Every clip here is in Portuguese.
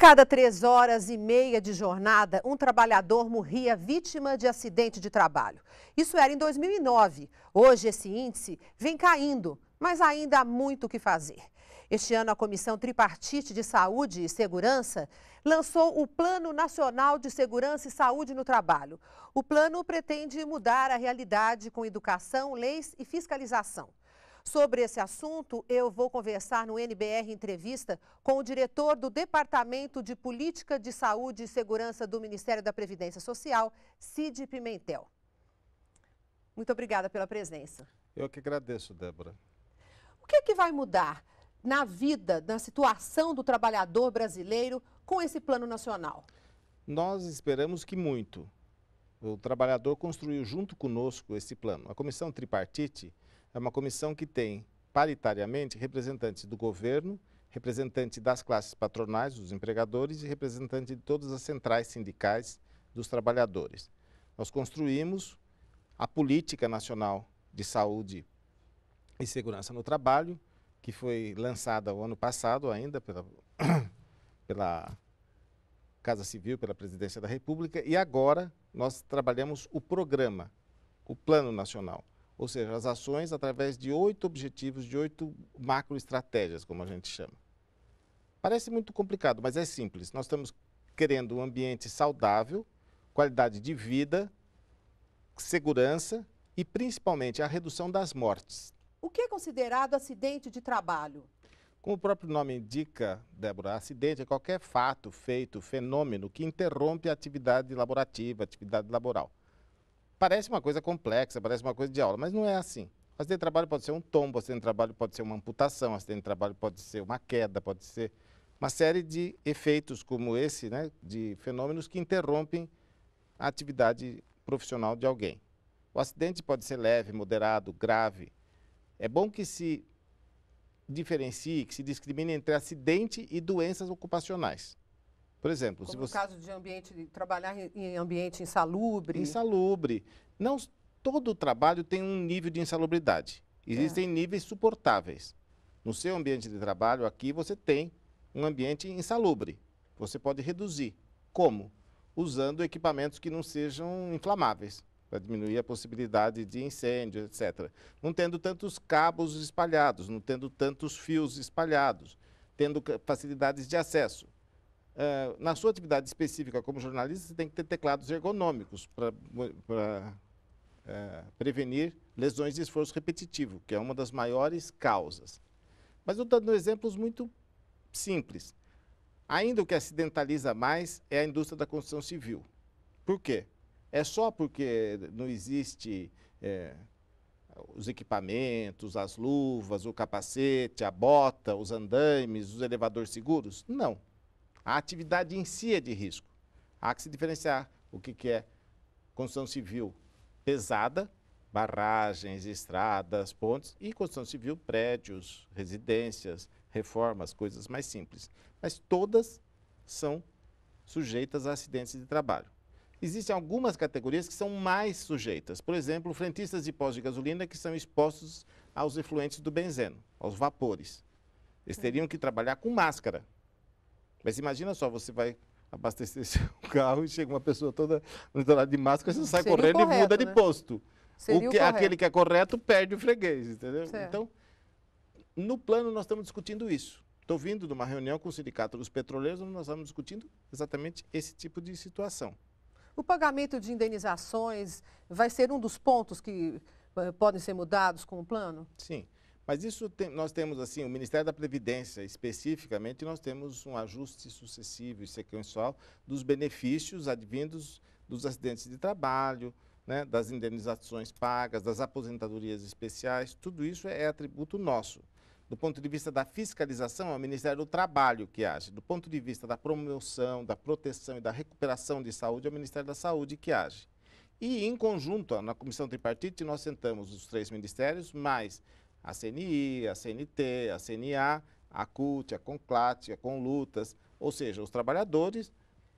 cada três horas e meia de jornada, um trabalhador morria vítima de acidente de trabalho. Isso era em 2009. Hoje, esse índice vem caindo, mas ainda há muito o que fazer. Este ano, a Comissão Tripartite de Saúde e Segurança lançou o Plano Nacional de Segurança e Saúde no Trabalho. O plano pretende mudar a realidade com educação, leis e fiscalização. Sobre esse assunto, eu vou conversar no NBR Entrevista com o diretor do Departamento de Política de Saúde e Segurança do Ministério da Previdência Social, Cid Pimentel. Muito obrigada pela presença. Eu que agradeço, Débora. O que, é que vai mudar na vida, na situação do trabalhador brasileiro com esse plano nacional? Nós esperamos que muito. O trabalhador construiu junto conosco esse plano. A comissão tripartite é uma comissão que tem paritariamente representantes do governo, representantes das classes patronais, dos empregadores e representantes de todas as centrais sindicais dos trabalhadores. Nós construímos a Política Nacional de Saúde e Segurança no Trabalho, que foi lançada o ano passado ainda pela, pela Casa Civil, pela Presidência da República, e agora nós trabalhamos o programa, o Plano Nacional ou seja, as ações através de oito objetivos, de oito macroestratégias, como a gente chama. Parece muito complicado, mas é simples. Nós estamos querendo um ambiente saudável, qualidade de vida, segurança e principalmente a redução das mortes. O que é considerado acidente de trabalho? Como o próprio nome indica, Débora, acidente é qualquer fato, feito, fenômeno que interrompe a atividade laborativa, atividade laboral. Parece uma coisa complexa, parece uma coisa de aula, mas não é assim. Acidente de trabalho pode ser um tombo, acidente de trabalho pode ser uma amputação, acidente de trabalho pode ser uma queda, pode ser uma série de efeitos como esse, né, de fenômenos que interrompem a atividade profissional de alguém. O acidente pode ser leve, moderado, grave. É bom que se diferencie, que se discrimine entre acidente e doenças ocupacionais. Por exemplo, Como se você... no caso de ambiente, de trabalhar em ambiente insalubre. Insalubre. Não todo trabalho tem um nível de insalubridade. Existem é. níveis suportáveis. No seu ambiente de trabalho, aqui você tem um ambiente insalubre. Você pode reduzir. Como? Usando equipamentos que não sejam inflamáveis, para diminuir a possibilidade de incêndio, etc. Não tendo tantos cabos espalhados, não tendo tantos fios espalhados, tendo facilidades de acesso. Uh, na sua atividade específica como jornalista, você tem que ter teclados ergonômicos para é, prevenir lesões de esforço repetitivo, que é uma das maiores causas. Mas eu estou dando exemplos muito simples. Ainda o que acidentaliza mais é a indústria da construção civil. Por quê? É só porque não existe é, os equipamentos, as luvas, o capacete, a bota, os andaimes, os elevadores seguros? Não. A atividade em si é de risco. Há que se diferenciar o que, que é construção civil pesada, barragens, estradas, pontes, e construção civil, prédios, residências, reformas, coisas mais simples. Mas todas são sujeitas a acidentes de trabalho. Existem algumas categorias que são mais sujeitas. Por exemplo, frentistas de pós de gasolina que são expostos aos efluentes do benzeno, aos vapores. Eles teriam que trabalhar com máscara, mas imagina só, você vai abastecer seu carro e chega uma pessoa toda de máscara, você sai Seria correndo correto, e muda né? de posto. Seria o que, o aquele que é correto perde o freguês, entendeu? Certo. Então, no plano nós estamos discutindo isso. Estou vindo de uma reunião com o Sindicato dos Petroleiros, onde nós estamos discutindo exatamente esse tipo de situação. O pagamento de indenizações vai ser um dos pontos que uh, podem ser mudados com o plano? Sim. Mas isso tem, nós temos assim, o Ministério da Previdência especificamente, nós temos um ajuste sucessivo e sequencial dos benefícios advindos dos acidentes de trabalho, né, das indenizações pagas, das aposentadorias especiais, tudo isso é atributo nosso. Do ponto de vista da fiscalização, é o Ministério do Trabalho que age. Do ponto de vista da promoção, da proteção e da recuperação de saúde, é o Ministério da Saúde que age. E, em conjunto, na Comissão Tripartite, nós sentamos os três ministérios, mais a CNI, a CNT, a CNA, a CUT, a CONCLAT, a CONLUTAS, ou seja, os trabalhadores,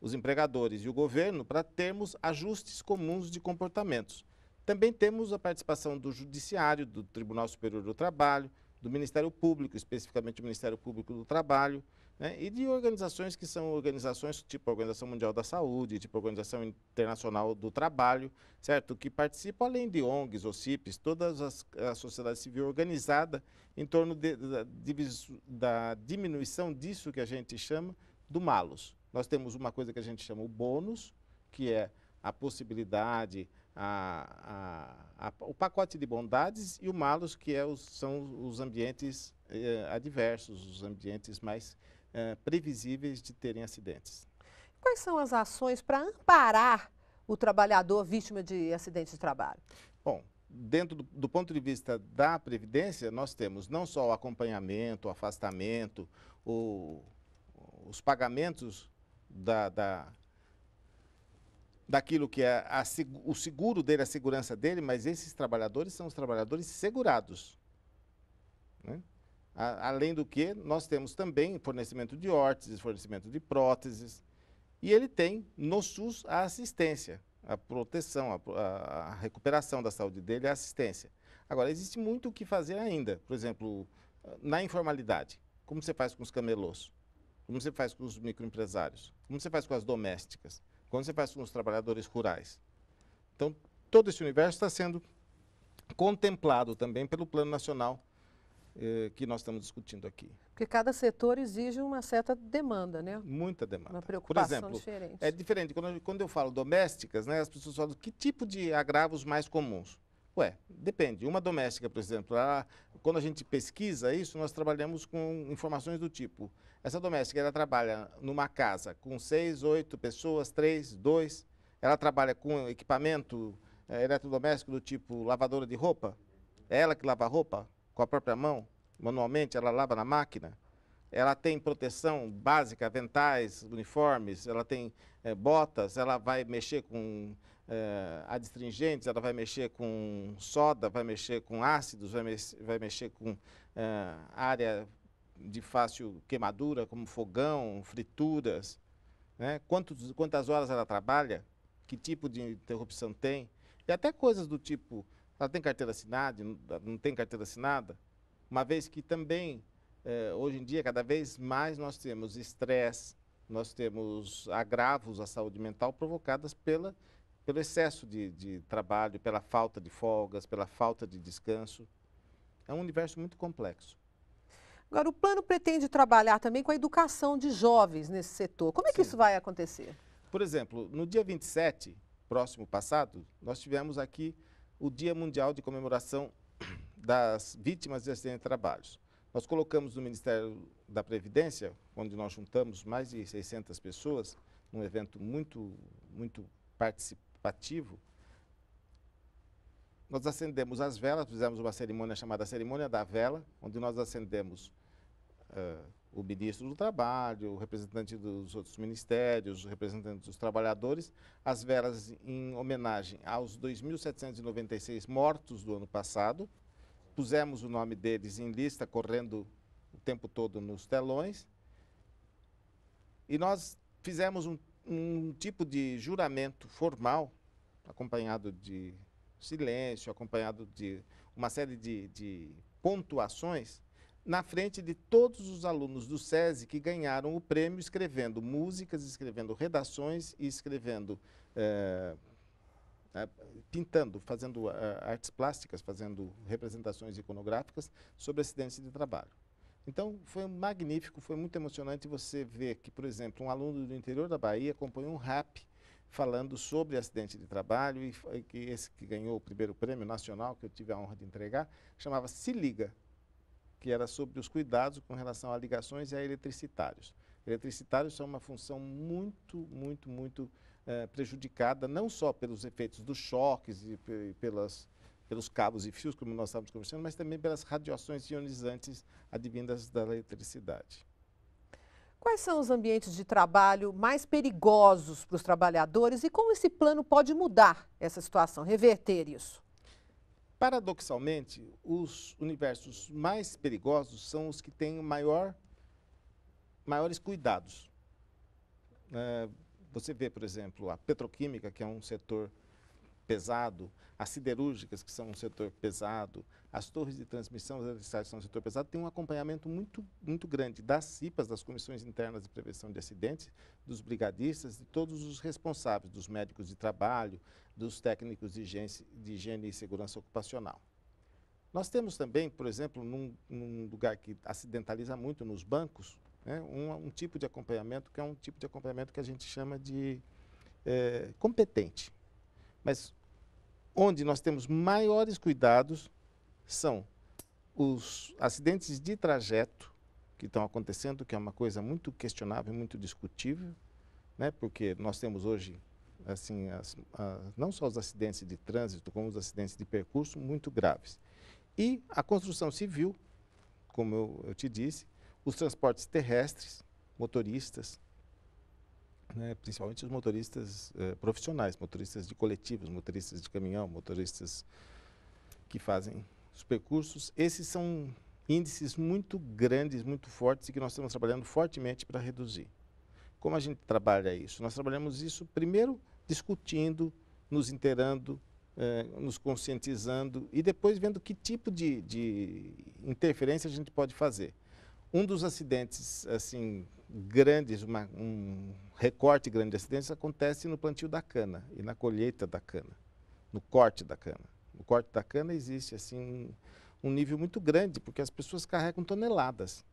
os empregadores e o governo para termos ajustes comuns de comportamentos. Também temos a participação do Judiciário, do Tribunal Superior do Trabalho, do Ministério Público, especificamente o Ministério Público do Trabalho, Né? E de organizações que são organizações tipo a Organização Mundial da Saúde, tipo a Organização Internacional do Trabalho, certo? Que participam, além de ONGs, OCIPs, todas as, a sociedade civil organizada em torno de, da, da diminuição disso que a gente chama do malus. Nós temos uma coisa que a gente chama o bônus, que é a possibilidade, a, a, a, o pacote de bondades, e o malus, que é os, são os ambientes eh, adversos, os ambientes mais eh, previsíveis de terem acidentes. Quais são as ações para amparar o trabalhador vítima de acidentes de trabalho? Bom, dentro do, do, ponto de vista da Previdência, nós temos não só o acompanhamento, o afastamento, o, os pagamentos da, da, daquilo que é a, o seguro dele, a segurança dele, mas esses trabalhadores são os trabalhadores segurados. Né? A, além do que, nós temos também fornecimento de órteses, fornecimento de próteses, e ele tem no SUS a assistência, a proteção, a, a, recuperação da saúde dele, a assistência. Agora, existe muito o que fazer ainda. Por exemplo, na informalidade. Como você faz com os camelôs? Como você faz com os microempresários? Como você faz com as domésticas? Como você faz com os trabalhadores rurais? Então, todo esse universo está sendo contemplado também pelo Plano Nacional eh, que nós estamos discutindo aqui. Porque cada setor exige uma certa demanda, né? Muita demanda. Uma preocupação Por exemplo, diferente. É diferente. Quando eu, quando eu falo domésticas, né, as pessoas falam que tipo de agravos mais comuns? Ué, depende. Uma doméstica, por exemplo, ela, quando a gente pesquisa isso, nós trabalhamos com informações do tipo: essa doméstica ela trabalha numa casa com seis, oito pessoas, três, dois. Ela trabalha com equipamento é, eletrodoméstico do tipo lavadora de roupa. É ela que lava a roupa? Com a própria mão, manualmente, ela lava na máquina. Ela tem proteção básica, ventais, uniformes, ela tem é, botas, ela vai mexer com é, adstringentes, ela vai mexer com soda, vai mexer com ácidos, vai, me vai mexer com é, área de fácil queimadura, como fogão, frituras. Né? Quantos, quantas horas ela trabalha, que tipo de interrupção tem, e até coisas do tipo ela tem carteira assinada, não tem carteira assinada? Uma vez que também, eh, hoje em dia, cada vez mais nós temos estresse, nós temos agravos à saúde mental provocadas pela, pelo excesso de, de trabalho, pela falta de folgas, pela falta de descanso. É um universo muito complexo. Agora, o plano pretende trabalhar também com a educação de jovens nesse setor. Como é que Sim. isso vai acontecer? Por exemplo, no dia 27, próximo passado, nós tivemos aqui o Dia Mundial de Comemoração das Vítimas de Acidentes de Trabalhos. Nós colocamos no Ministério da Previdência, onde nós juntamos mais de 600 pessoas, num evento muito, muito participativo, nós acendemos as velas, fizemos uma cerimônia chamada Cerimônia da Vela, onde nós acendemos uh, o ministro do Trabalho, o representante dos outros ministérios, o representante dos trabalhadores, as velas em homenagem aos 2.796 mortos do ano passado. Pusemos o nome deles em lista, correndo o tempo todo nos telões. E nós fizemos um, um tipo de juramento formal, acompanhado de silêncio, acompanhado de uma série de, de pontuações, na frente de todos os alunos do SESI que ganharam o prêmio escrevendo músicas, escrevendo redações e escrevendo, é, é, pintando, fazendo é, artes plásticas, fazendo representações iconográficas sobre acidentes de trabalho. Então, foi magnífico, foi muito emocionante você ver que, por exemplo, um aluno do interior da Bahia compõe um rap falando sobre acidente de trabalho e que esse que ganhou o primeiro prêmio nacional, que eu tive a honra de entregar, chamava Se Liga, que era sobre os cuidados com relação a ligações e a eletricitários. Eletricitários são uma função muito, muito, muito eh, prejudicada, não só pelos efeitos dos choques e pelas, pelos cabos e fios, como nós estávamos conversando, mas também pelas radiações ionizantes advindas da eletricidade. Quais são os ambientes de trabalho mais perigosos para os trabalhadores e como esse plano pode mudar essa situação, reverter isso? Paradoxalmente, os universos mais perigosos são os que têm maior, maiores cuidados. É, você vê, por exemplo, a petroquímica, que é um setor pesado, as siderúrgicas, que são um setor pesado, as torres de transmissão que são um setor pesado, tem um acompanhamento muito, muito grande das CIPAs, das Comissões Internas de Prevenção de Acidentes, dos brigadistas, de todos os responsáveis, dos médicos de trabalho, dos técnicos de higiene, de higiene e segurança ocupacional. Nós temos também, por exemplo, num, num lugar que acidentaliza muito, nos bancos, né, um, um, tipo de acompanhamento que é um tipo de acompanhamento que a gente chama de é, competente. Mas onde nós temos maiores cuidados são os acidentes de trajeto que estão acontecendo, que é uma coisa muito questionável, muito discutível, né, porque nós temos hoje assim, as, não só os acidentes de trânsito, como os acidentes de percurso muito graves. E a construção civil, como eu, eu te disse, os transportes terrestres, motoristas, né, principalmente os motoristas eh, profissionais, motoristas de coletivos, motoristas de caminhão, motoristas que fazem os percursos. Esses são índices muito grandes, muito fortes e que nós estamos trabalhando fortemente para reduzir. Como a gente trabalha isso? Nós trabalhamos isso primeiro discutindo, nos inteirando, eh, nos conscientizando e depois vendo que tipo de, de interferência a gente pode fazer. Um dos acidentes assim grandes, uma, um recorte grande de acidentes acontece no plantio da cana e na colheita da cana, no corte da cana. No corte da cana existe assim um, nível muito grande, porque as pessoas carregam toneladas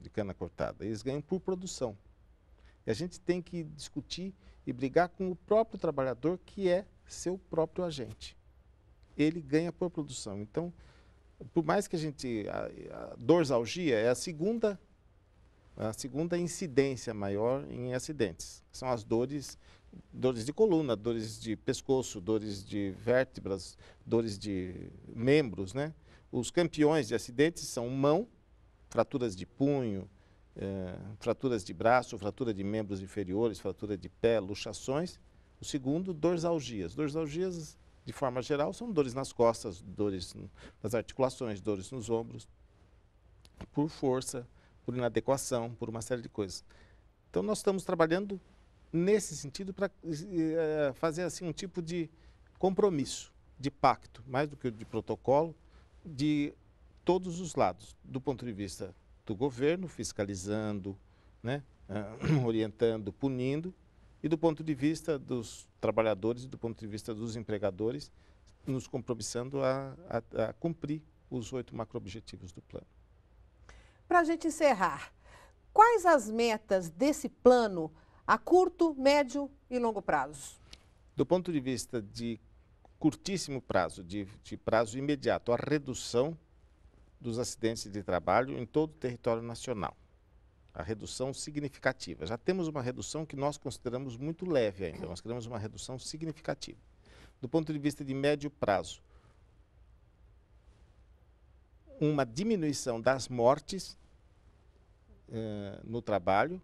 de cana cortada, eles ganham por produção. E a gente tem que discutir e brigar com o próprio trabalhador, que é seu próprio agente. Ele ganha por produção. Então, por mais que a gente. A, a dorsalgia é a segunda, a segunda incidência maior em acidentes. São as dores, dores de coluna, dores de pescoço, dores de vértebras, dores de membros. Né? Os campeões de acidentes são mão, fraturas de punho, é, fraturas de braço, fratura de membros inferiores, fratura de pé, luxações. O segundo, dorsalgias. Dorsalgias, de forma geral, são dores nas costas, dores nas articulações, dores nos ombros, por força, por inadequação, por uma série de coisas. Então, nós estamos trabalhando nesse sentido para é, fazer assim um tipo de compromisso, de pacto, mais do que de protocolo, de todos os lados, do ponto de vista do governo, fiscalizando, né, uh, orientando, punindo, e do ponto de vista dos trabalhadores e do ponto de vista dos empregadores, nos compromissando a, a, a cumprir os oito macroobjetivos do plano. Para a gente encerrar, quais as metas desse plano a curto, médio e longo prazo? Do ponto de vista de curtíssimo prazo, de, de prazo imediato, a redução dos acidentes de trabalho em todo o território nacional. A redução significativa. Já temos uma redução que nós consideramos muito leve ainda, nós queremos uma redução significativa. Do ponto de vista de médio prazo, uma diminuição das mortes eh, no trabalho,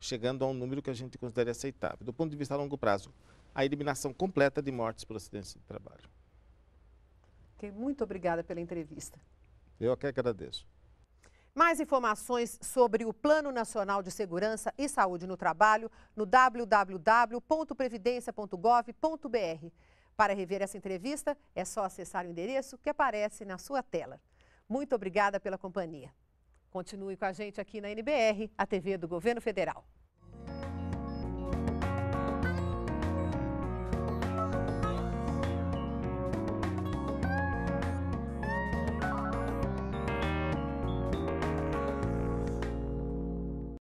chegando a um número que a gente considera aceitável. Do ponto de vista a longo prazo, a eliminação completa de mortes por acidentes de trabalho. Okay, muito obrigada pela entrevista. Eu que agradeço. Mais informações sobre o Plano Nacional de Segurança e Saúde no Trabalho no www.previdencia.gov.br. Para rever essa entrevista, é só acessar o endereço que aparece na sua tela. Muito obrigada pela companhia. Continue com a gente aqui na NBR, a TV do Governo Federal.